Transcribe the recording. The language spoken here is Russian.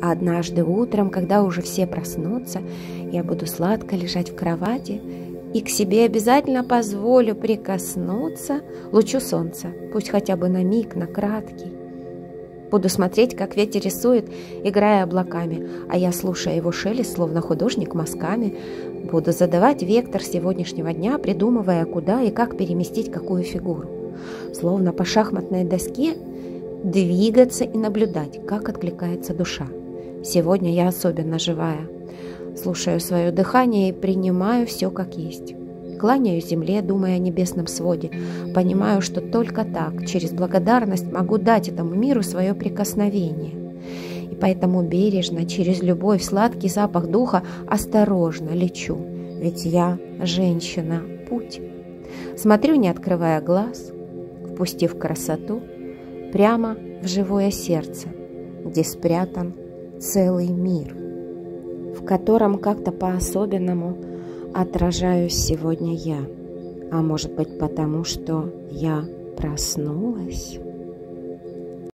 А однажды утром, когда уже все проснутся, я буду сладко лежать в кровати и к себе обязательно позволю прикоснуться лучу солнца, пусть хотя бы на миг, на краткий. Буду смотреть, как ветер рисует, играя облаками, а я, слушая его шелест, словно художник мазками, буду задавать вектор сегодняшнего дня, придумывая, куда и как переместить какую фигуру. Словно по шахматной доске двигаться и наблюдать, как откликается душа. Сегодня я особенно живая. Слушаю свое дыхание и принимаю все как есть. Кланяю земле, думая о небесном своде. Понимаю, что только так, через благодарность, могу дать этому миру свое прикосновение. И поэтому бережно, через любовь, сладкий запах духа, осторожно лечу. Ведь я женщина, путь. Смотрю, не открывая глаз, впустив красоту, прямо в живое сердце, где спрятан целый мир, в котором как-то по-особенному отражаюсь сегодня я. А может быть потому, что я проснулась?